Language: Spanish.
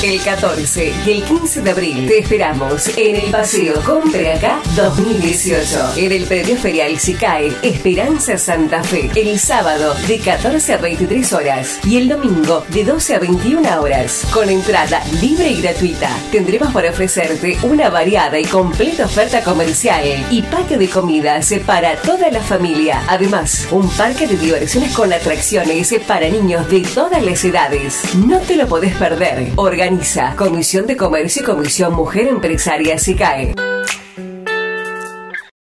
El 14 y el 15 de abril te esperamos en el Paseo Compre Acá 2018, en el Premio Ferial SICAE Esperanza Santa Fe, el sábado de 14 a 23 horas y el domingo de 12 a 21 horas, con entrada libre y gratuita. Tendremos para ofrecerte una variada y completa oferta comercial y parque de comidas para toda la familia. Además, un parque de diversiones con atracciones para niños de todas las edades. No te lo podés perder. Comisión de Comercio y Comisión Mujer Empresaria SICAE.